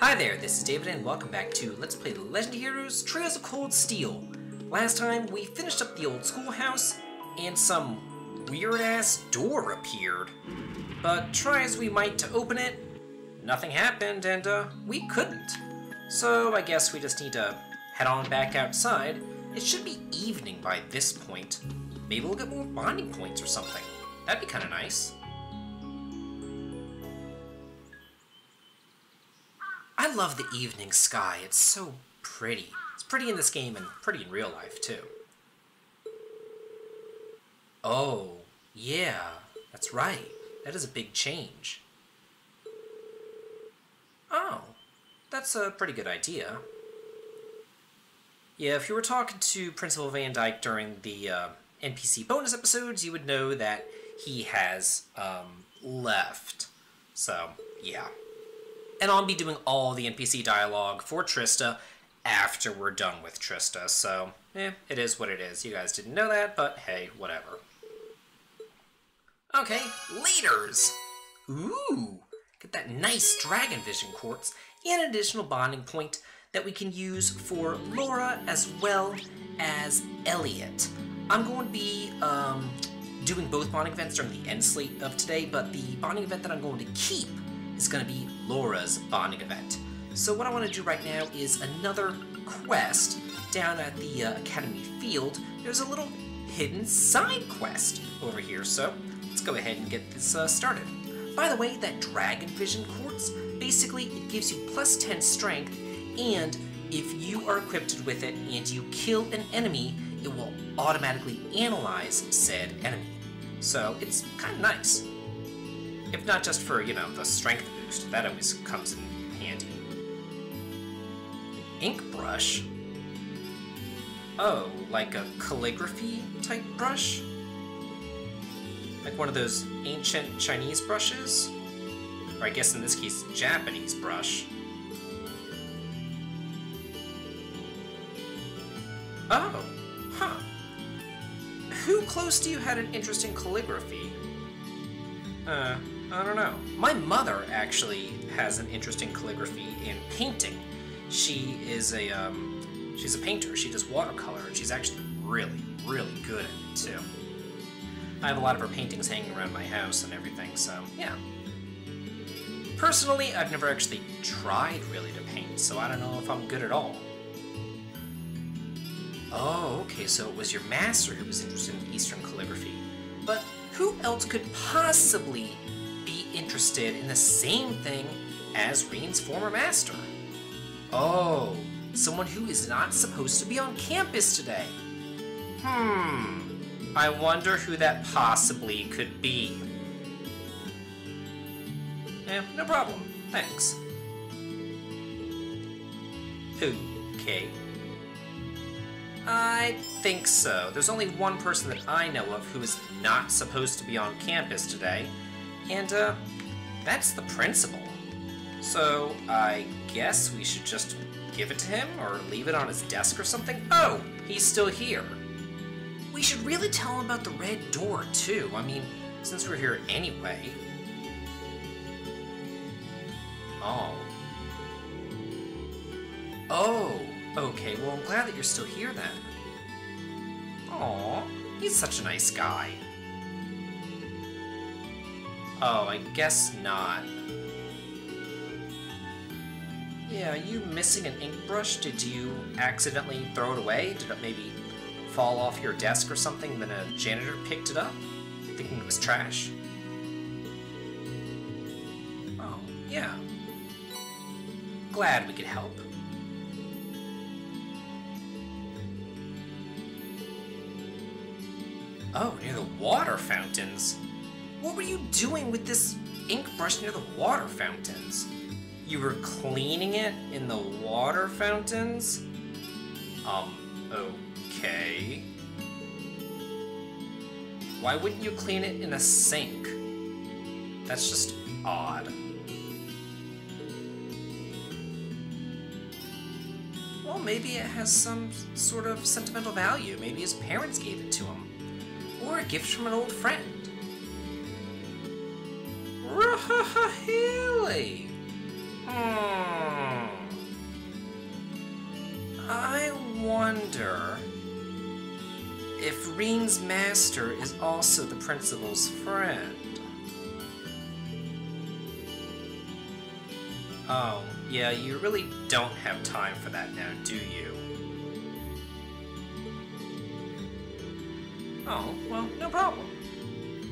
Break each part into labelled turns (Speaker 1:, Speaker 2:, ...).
Speaker 1: Hi there, this is David and welcome back to Let's Play The Legend of Heroes Trails of Cold Steel. Last time we finished up the old schoolhouse and some weird-ass door appeared. But try as we might to open it, nothing happened and uh, we couldn't. So I guess we just need to head on back outside. It should be evening by this point. Maybe we'll get more bonding points or something. That'd be kind of nice. I love the evening sky. It's so pretty. It's pretty in this game and pretty in real life, too. Oh, yeah, that's right. That is a big change. Oh, that's a pretty good idea. Yeah, if you were talking to Principal Vandyck during the uh, NPC bonus episodes, you would know that he has um, left. So, yeah and I'll be doing all the NPC dialogue for Trista after we're done with Trista, so, eh, it is what it is. You guys didn't know that, but hey, whatever. Okay, leaders! Ooh! Get that nice Dragon Vision Quartz and an additional bonding point that we can use for Laura as well as Elliot. I'm going to be um, doing both bonding events during the end slate of today, but the bonding event that I'm going to keep is going to be Laura's bonding event. So what I want to do right now is another quest down at the uh, Academy Field. There's a little hidden side quest over here, so let's go ahead and get this uh, started. By the way, that Dragon Vision Quartz, basically it gives you plus 10 strength, and if you are equipped with it and you kill an enemy, it will automatically analyze said enemy. So it's kind of nice. If not just for, you know, the strength boost, that always comes in handy. ink brush? Oh, like a calligraphy type brush? Like one of those ancient Chinese brushes? Or I guess in this case, Japanese brush. Oh, huh. Who close to you had an interest in calligraphy? Uh, I don't know. My mother actually has an interest in calligraphy and painting. She is a um, she's a painter. She does watercolor, and she's actually really, really good at it too. I have a lot of her paintings hanging around my house and everything, so yeah. Personally, I've never actually tried really to paint, so I don't know if I'm good at all. Oh, okay, so it was your master who was interested in Eastern calligraphy. But who else could possibly interested in the same thing as Rean's former master. Oh, someone who is not supposed to be on campus today. Hmm, I wonder who that possibly could be. Eh, no problem. Thanks. Okay. I think so. There's only one person that I know of who is not supposed to be on campus today, and, uh, that's the principal. So, I guess we should just give it to him, or leave it on his desk or something? Oh, he's still here. We should really tell him about the red door, too. I mean, since we're here anyway. Oh. Oh, okay, well, I'm glad that you're still here then. Aw, he's such a nice guy. Oh, I guess not. Yeah, are you missing an ink brush? Did you accidentally throw it away? Did it maybe fall off your desk or something, then a janitor picked it up, thinking it was trash? Oh, yeah. Glad we could help. Oh, near the water fountains. What were you doing with this ink brush near the water fountains? You were cleaning it in the water fountains? Um, okay. Why wouldn't you clean it in a sink? That's just odd. Well, maybe it has some sort of sentimental value. Maybe his parents gave it to him. Or a gift from an old friend. Really? Hmm. I wonder if Rean's master is also the principal's friend. Oh, yeah, you really don't have time for that now, do you? Oh, well, no problem.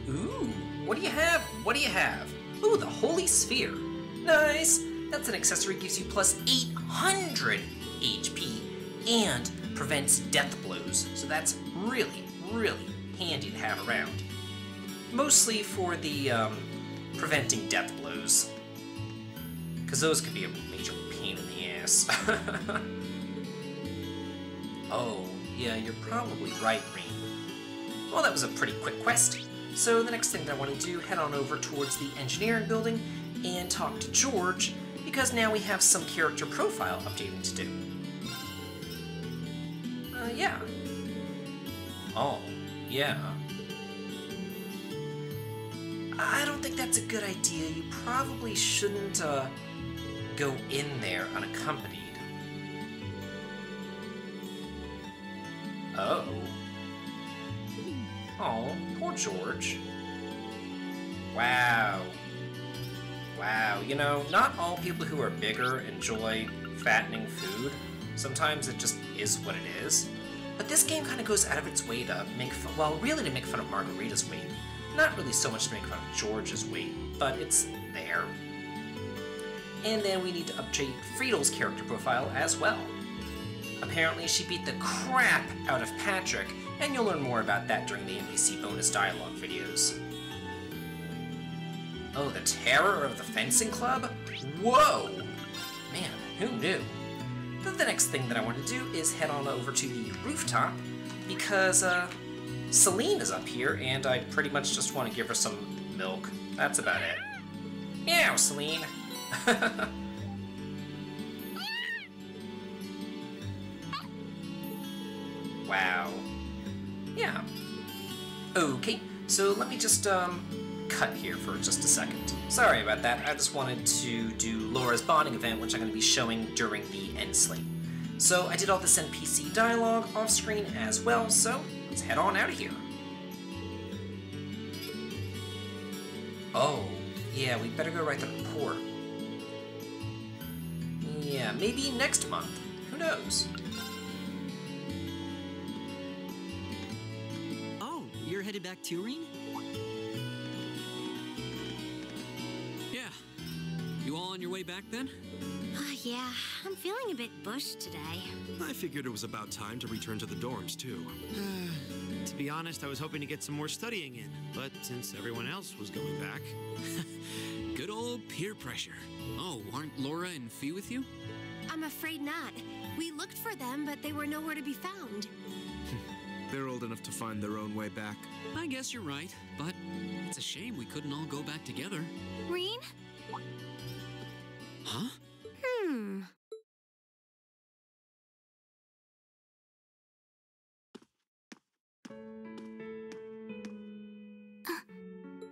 Speaker 1: Ooh, what do you have what do you have? Ooh, the Holy Sphere. Nice! That's an accessory gives you plus 800 HP and prevents death blows, so that's really, really handy to have around. Mostly for the, um, preventing death blows. Because those could be a major pain in the ass. oh, yeah, you're probably right, Rean. Well, that was a pretty quick quest. So the next thing that I want to do, head on over towards the engineering building and talk to George, because now we have some character profile updating to do. Uh, yeah. Oh, yeah. I don't think that's a good idea. You probably shouldn't, uh, go in there unaccompanied. Oh, poor George. Wow. Wow, you know, not all people who are bigger enjoy fattening food. Sometimes it just is what it is. But this game kind of goes out of its way to make fun, well, really to make fun of Margarita's weight. Not really so much to make fun of George's weight, but it's there. And then we need to update Friedel's character profile as well. Apparently, she beat the crap out of Patrick, and you'll learn more about that during the NPC bonus dialogue videos. Oh, the Terror of the Fencing Club? Whoa! Man, who knew? The next thing that I want to do is head on over to the rooftop, because, uh, Celine is up here, and I pretty much just want to give her some milk. That's about it. Meow, Celine! wow. Yeah. Okay, so let me just, um, cut here for just a second. Sorry about that, I just wanted to do Laura's bonding event, which I'm going to be showing during the end slate. So I did all this NPC dialogue off screen as well, so let's head on out of here. Oh, yeah, we better go write the report. Yeah, maybe next month. Who knows?
Speaker 2: Headed back to Rean?
Speaker 3: Yeah. You all on your way back then?
Speaker 4: Uh, yeah, I'm feeling a bit bush today.
Speaker 5: I figured it was about time to return to the dorms, too.
Speaker 6: to be honest, I was hoping to get some more studying in, but since everyone else was going back.
Speaker 3: Good old peer pressure. Oh, aren't Laura and Fie with you?
Speaker 4: I'm afraid not. We looked for them, but they were nowhere to be found.
Speaker 5: They're old enough to find their own way back.
Speaker 3: I guess you're right, but it's a shame we couldn't all go back together.
Speaker 4: Rean?
Speaker 3: Huh?
Speaker 4: Hmm. Uh,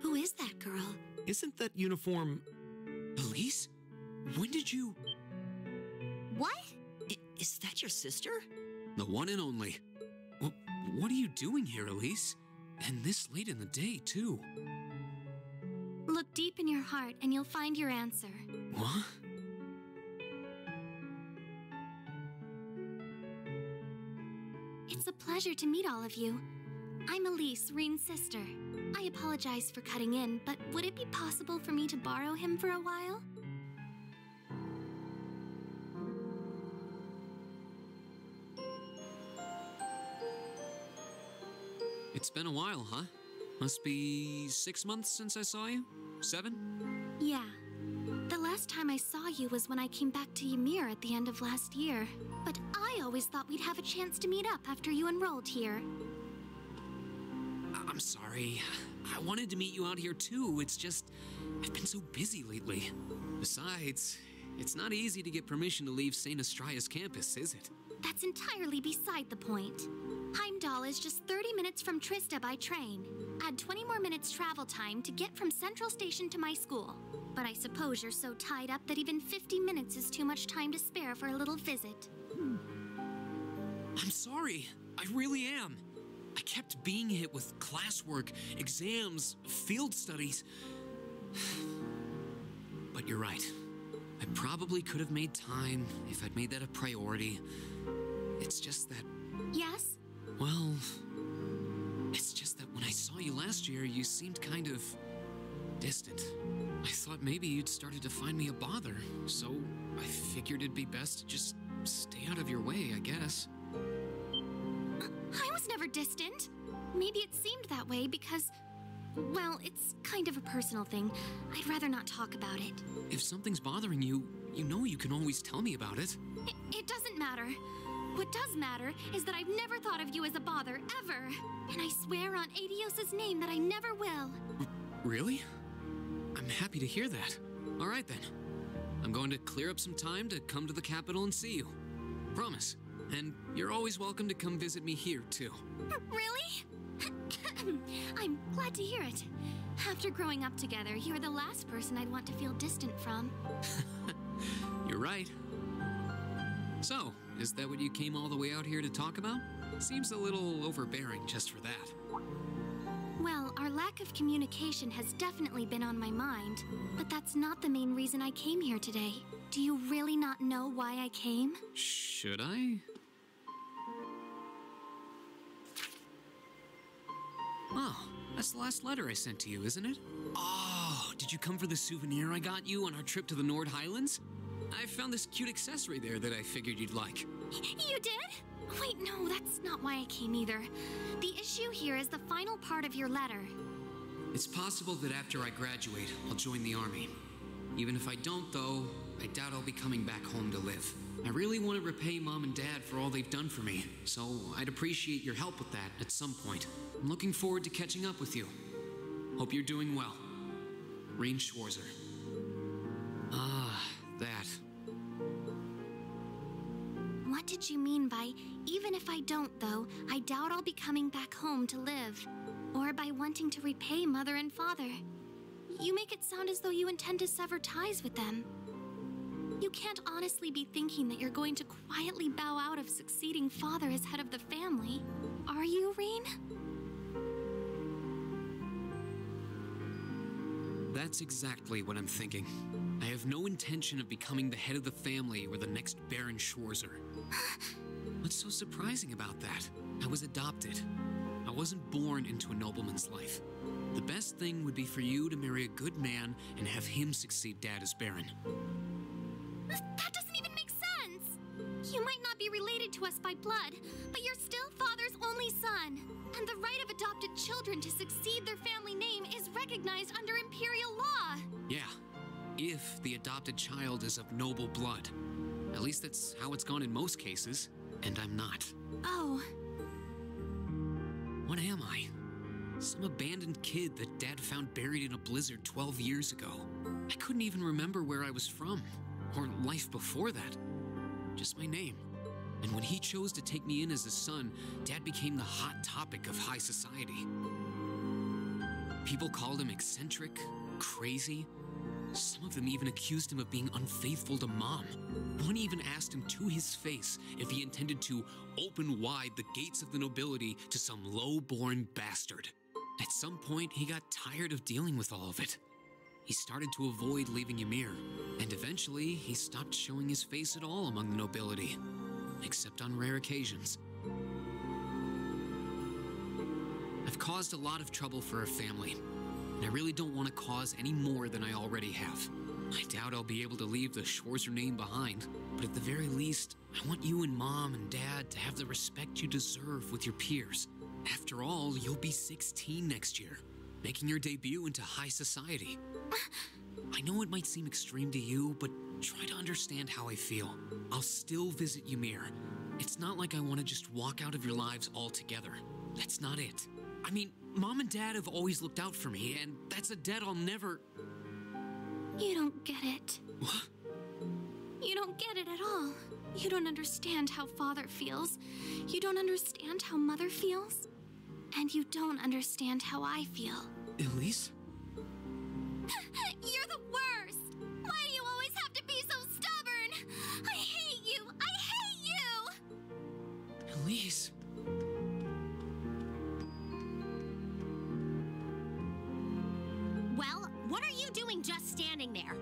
Speaker 4: who is that girl?
Speaker 6: Isn't that uniform.
Speaker 3: Elise? When did you.
Speaker 4: What?
Speaker 2: I- is that your sister?
Speaker 3: The one and only. Wh- what are you doing here, Elise? And this late in the day, too.
Speaker 4: Look deep in your heart and you'll find your answer.
Speaker 3: What?
Speaker 4: It's a pleasure to meet all of you. I'm Elise, Rean's sister. I apologize for cutting in, but would it be possible for me to borrow him for a while?
Speaker 3: It's been a while, huh? Must be six months since I saw you? Seven?
Speaker 4: Yeah. The last time I saw you was when I came back to Ymir at the end of last year. But I always thought we'd have a chance to meet up after you enrolled here.
Speaker 3: I'm sorry. I wanted to meet you out here too. It's just, I've been so busy lately. Besides, it's not easy to get permission to leave St. Astraea's campus, is it?
Speaker 4: That's entirely beside the point. Heimdall is just 30 minutes from Trista by train. Add 20 more minutes travel time to get from Central Station to my school. But I suppose you're so tied up that even 50 minutes is too much time to spare for a little visit.
Speaker 3: I'm sorry. I really am. I kept being hit with classwork, exams, field studies. But you're right. I probably could have made time if I'd made that a priority. It's just that,
Speaker 4: Yes?
Speaker 3: Well, it's just that when I saw you last year, you seemed kind of distant. I thought maybe you'd started to find me a bother, so I figured it'd be best to just stay out of your way, I guess.
Speaker 4: I was never distant. Maybe it seemed that way because, well, it's kind of a personal thing. I'd rather not talk about it.
Speaker 3: If something's bothering you, you know you can always tell me about it.
Speaker 4: It, it doesn't matter. What does matter is that I've never thought of you as a bother, ever. And I swear on Aidios's name that I never will.
Speaker 3: Really? I'm happy to hear that. All right then. I'm going to clear up some time to come to the capital and see you. Promise. And you're always welcome to come visit me here, too.
Speaker 4: Really? I'm glad to hear it. After growing up together, you're the last person I'd want to feel distant from.
Speaker 3: You're right. So, is that what you came all the way out here to talk about? Seems a little overbearing just for that.
Speaker 4: Well, our lack of communication has definitely been on my mind, but that's not the main reason I came here today. Do you really not know why I came?
Speaker 3: Should I? Oh, that's the last letter I sent to you, isn't it? Oh, did you come for the souvenir I got you on our trip to the Nord Highlands? I found this cute accessory there that I figured you'd like.
Speaker 4: You did? Wait, no, that's not why I came either. The issue here is the final part of your letter.
Speaker 3: It's possible that after I graduate, I'll join the army. Even if I don't, though, I doubt I'll be coming back home to live. I really want to repay mom and dad for all they've done for me, so I'd appreciate your help with that at some point. I'm looking forward to catching up with you. Hope you're doing well. Rean Schwarzer.
Speaker 4: I don't, though, I doubt I'll be coming back home to live? Or by wanting to repay mother and father? You make it sound as though you intend to sever ties with them. You can't honestly be thinking that you're going to quietly bow out of succeeding father as head of the family. Are you, Rean?
Speaker 3: That's exactly what I'm thinking. I have no intention of becoming the head of the family or the next Baron Schwarzer. What's so surprising about that? I was adopted. I wasn't born into a nobleman's life. The best thing would be for you to marry a good man and have him succeed Dad as Baron.
Speaker 4: That doesn't even make sense! You might not be related to us by blood, but you're still father's only son. And the right of adopted children to succeed their family name is recognized under imperial law.
Speaker 3: Yeah, if the adopted child is of noble blood. At least that's how it's gone in most cases, and I'm not.
Speaker 4: Oh,
Speaker 3: What am I? Some abandoned kid that Dad found buried in a blizzard 12 years ago. I couldn't even remember where I was from, or life before that. Just my name. And when he chose to take me in as his son, Dad became the hot topic of high society. People called him eccentric, crazy. Some of them even accused him of being unfaithful to mom. One even asked him to his face if he intended to open wide the gates of the nobility to some low born bastard. At some point, he got tired of dealing with all of it. He started to avoid leaving Ymir, and eventually he stopped showing his face at all among the nobility, except on rare occasions. I've caused a lot of trouble for our family, and I really don't want to cause any more than I already have. I doubt I'll be able to leave the Schwarzer name behind, but at the very least, I want you and mom and dad to have the respect you deserve with your peers. After all, you'll be 16 next year, making your debut into high society. I know it might seem extreme to you, but try to understand how I feel. I'll still visit Ymir. It's not like I want to just walk out of your lives altogether. That's not it. I mean, mom and dad have always looked out for me, and that's a debt I'll never.
Speaker 4: you don't get it.
Speaker 3: What?
Speaker 4: You don't get it at all. You don't understand how father feels. You don't understand how mother feels. And you don't understand how I feel.
Speaker 3: Elise?
Speaker 7: What are you doing just standing there?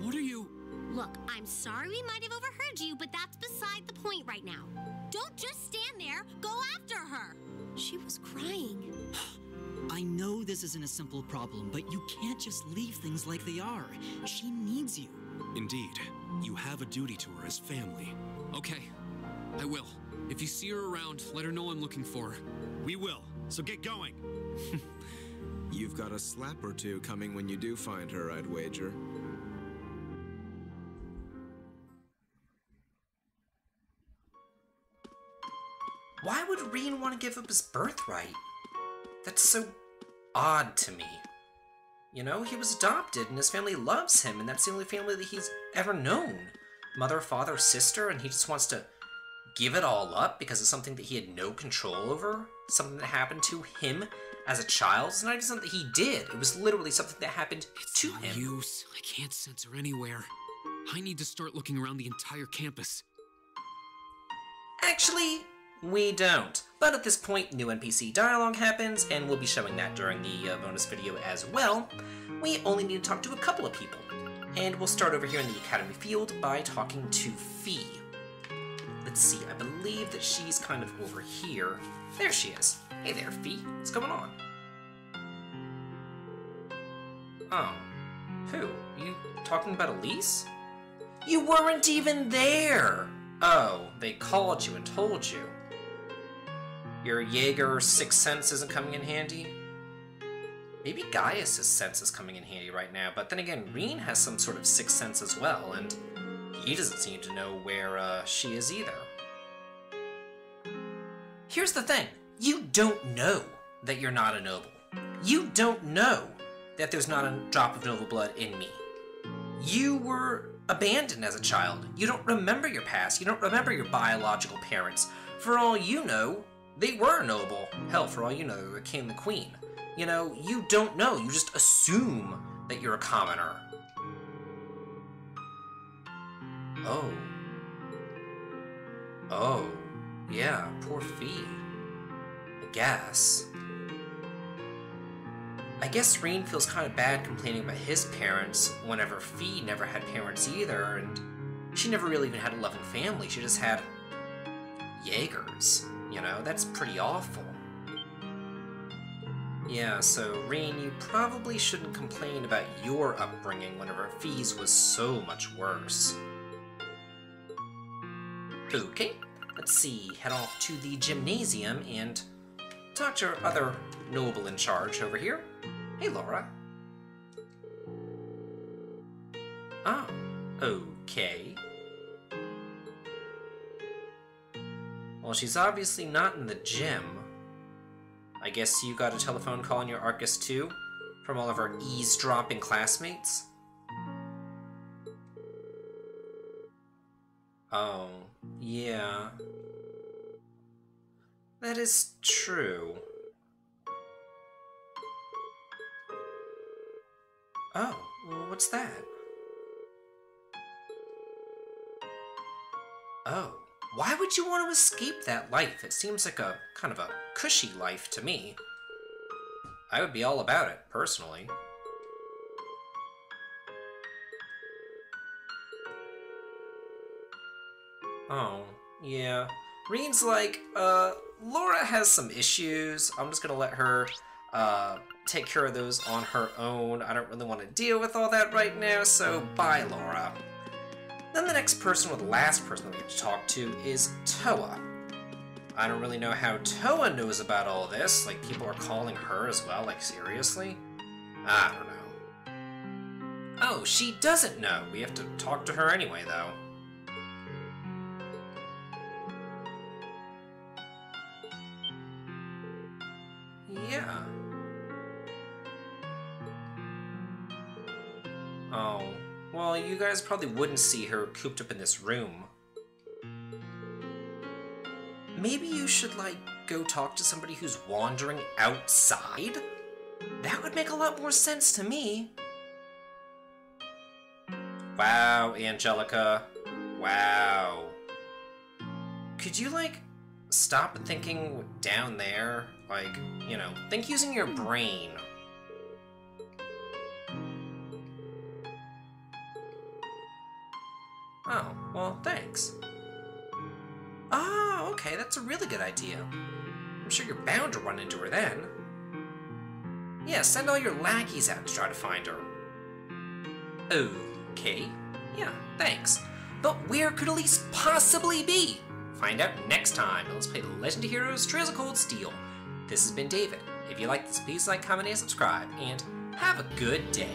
Speaker 3: What are you.
Speaker 7: Look, I'm sorry we might have overheard you, but that's beside the point right now. Don't just stand there, go after her. She was crying.
Speaker 2: I know this isn't a simple problem, but you can't just leave things like they are. She needs you.
Speaker 5: Indeed, you have a duty to her as family.
Speaker 3: Okay, I will. If you see her around, let her know I'm looking for her.
Speaker 6: We will. So get going.
Speaker 5: You've got a slap or two coming when you do find her, I'd wager.
Speaker 1: Why would Rean want to give up his birthright? That's so odd to me. You know, he was adopted and his family loves him, and that's the only family that he's ever known. Mother, father, sister, and he just wants to give it all up because of something that he had no control over? Something that happened to him as a child? It's not even something that he did. It was literally something that happened
Speaker 3: It's
Speaker 1: to him.
Speaker 3: use. I can't sense her anywhere. I need to start looking around the entire campus.
Speaker 1: Actually, we don't. But at this point, new NPC dialogue happens, and we'll be showing that during the uh, bonus video as well. We only need to talk to a couple of people. And we'll start over here in the Academy field by talking to Fie. Let's see, I believe that she's kind of over here. There she is. Hey there, Fie. What's going on? Oh. Who? You talking about Elise? You weren't even there! Oh, they called you and told you. Your Jaeger sixth sense isn't coming in handy? Maybe Gaius' sense is coming in handy right now, but then again, Rean has some sort of sixth sense as well, and he doesn't seem to know where uh, she is either. Here's the thing you don't know that you're not a noble. You don't know that there's not a drop of noble blood in me. You were abandoned as a child. You don't remember your past. You don't remember your biological parents. For all you know, they were noble. Hell, for all you know, they were king and the queen. You know, you don't know. You just assume that you're a commoner. Oh. Oh. Yeah, poor Fie. I guess. I guess Rean feels kind of bad complaining about his parents whenever Fie never had parents either, and she never really even had a loving family. She just had Jaegers. You know, that's pretty awful. Yeah, so Rean, you probably shouldn't complain about your upbringing whenever Fie's was so much worse. Okay, let's see, head off to the gymnasium and talk to our other noble in charge over here. Hey, Laura. Oh, okay. Well, she's obviously not in the gym. I guess you got a telephone call in your Arcus too? From all of our eavesdropping classmates? Is true. Oh, well, what's that? Oh, why would you want to escape that life? It seems like a kind of a cushy life to me. I would be all about it, personally. Oh, yeah. Rean's like, uh, Laura has some issues. I'm just gonna let her, uh, take care of those on her own. I don't really want to deal with all that right now, so bye, Laura. Then the next person, or the last person that we have to talk to, is Towa. I don't really know how Towa knows about all this. Like, people are calling her as well. Like, seriously? I don't know. Oh, she doesn't know. We have to talk to her anyway, though. Yeah. Oh, well, you guys probably wouldn't see her cooped up in this room. Maybe you should, like, go talk to somebody who's wandering outside? That would make a lot more sense to me. Wow, Angelica. Wow. Could you, like, stop thinking down there? Like, you know, think using your hmm. brain. Oh, well, thanks. Ah, oh, okay, that's a really good idea. I'm sure you're bound to run into her then. Yeah, send all your lackeys out to try to find her. Okay. Yeah, thanks. But where could Elise possibly be? Find out next time. Let's play Legend of Heroes Trails of Cold Steel. This has been David. If you like this, please like, comment, and subscribe, and have a good day.